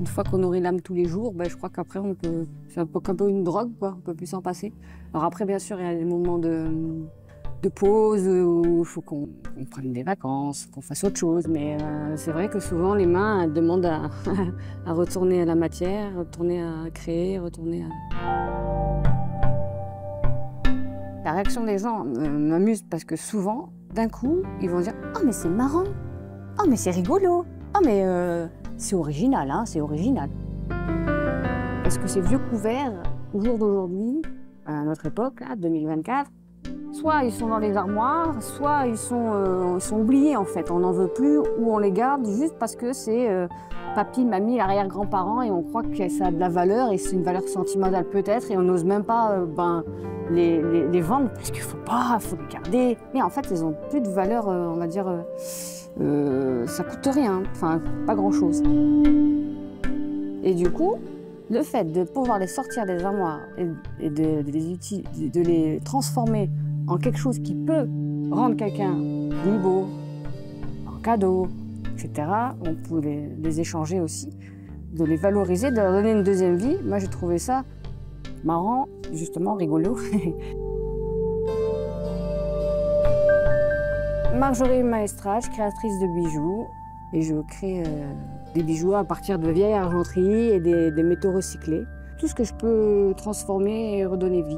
Une fois qu'on nourrit l'âme tous les jours, ben, je crois qu'après, on peut. C'est un peu comme une drogue, quoi. On peut plus s'en passer. Alors après, bien sûr, il y a des moments de, de pause où il faut qu'on prenne des vacances, qu'on fasse autre chose. Mais euh, c'est vrai que souvent, les mains demandent à, à retourner à la matière, retourner à créer, retourner à. La réaction des gens euh, m'amuse parce que souvent, d'un coup, ils vont dire Oh, mais c'est marrant Oh, mais c'est rigolo Oh, mais euh, c'est original, hein, c'est original. Parce que ces vieux couverts, au jour d'aujourd'hui, à notre époque, là, 2024, soit ils sont dans les armoires, soit ils sont, euh, ils sont oubliés en fait. On n'en veut plus ou on les garde juste parce que c'est euh, papy, mamie, l'arrière-grand-parent et on croit que ça a de la valeur et c'est une valeur sentimentale peut-être et on n'ose même pas euh, ben, les, vendre parce qu'il faut pas, il faut les garder. Mais en fait, ils ont plus de valeur, on va dire, ça coûte rien, enfin pas grand-chose. Et du coup, le fait de pouvoir les sortir des armoires et, de, les uti- de les transformer en quelque chose qui peut rendre quelqu'un plus beau, en cadeau, etc., on peut les échanger aussi, de les valoriser, de leur donner une deuxième vie. Moi, j'ai trouvé ça marrant, justement rigolo. Marjorie Maestrage, créatrice de bijoux, et je crée euh, des bijoux à partir de vieilles argenteries et des, des métaux recyclés. Tout ce que je peux transformer et redonner vie.